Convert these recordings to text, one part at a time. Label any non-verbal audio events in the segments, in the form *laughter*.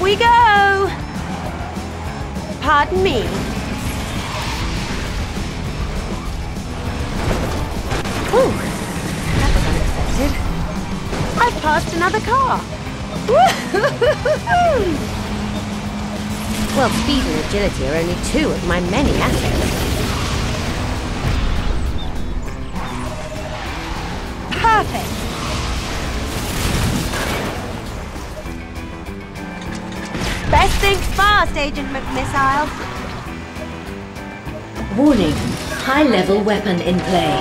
we go! Pardon me. Ooh, that was unexpected. I've passed another car. well, speed and agility are only two of my many assets. Perfect. Best think fast, Agent McMissile. Warning. High-level weapon in play.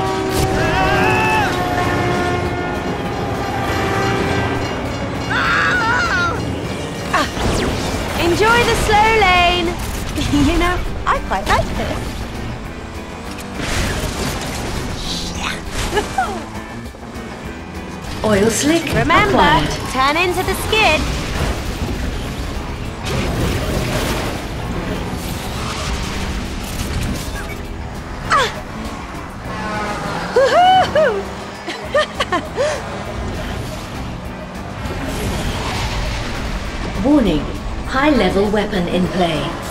Ah! Enjoy the slow lane. *laughs* you know, I quite like this. Oil slick Remember, acquired. turn into the skid. Warning. High-level weapon in play.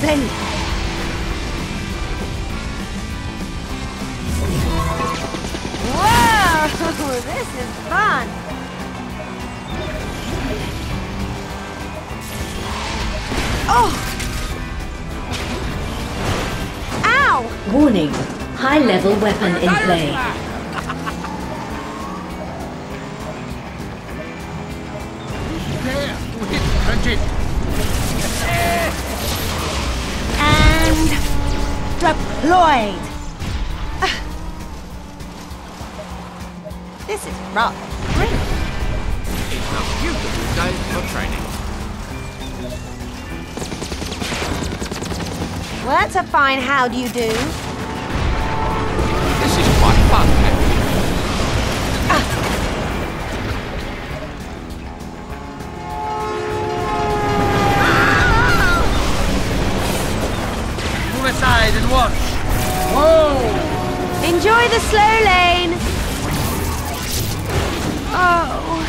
Splendid! Whoa! *laughs* This is fun! Oh! Ow! Warning. High-level weapon in play. And deployed! Ah. This is rough. Beautiful day for training. Well, that's a fine how do you do. This is quite fun, eh? Enjoy the slow lane. Oh.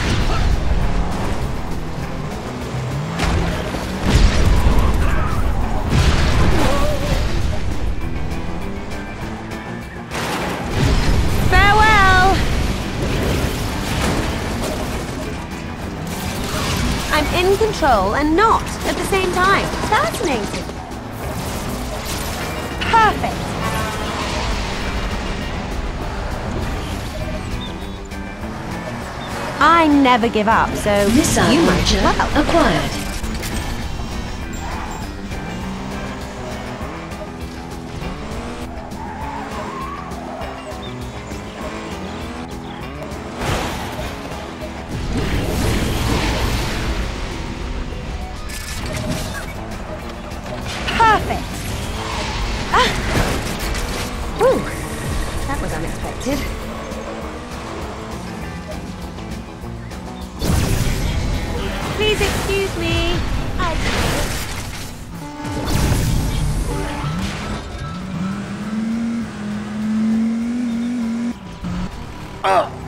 Farewell. I'm in control and not at the same time. Fascinating. Perfect. I never give up, so Missile you might as well. acquired. Perfect. Ah. Whew. That was unexpected. Please excuse me. Uh,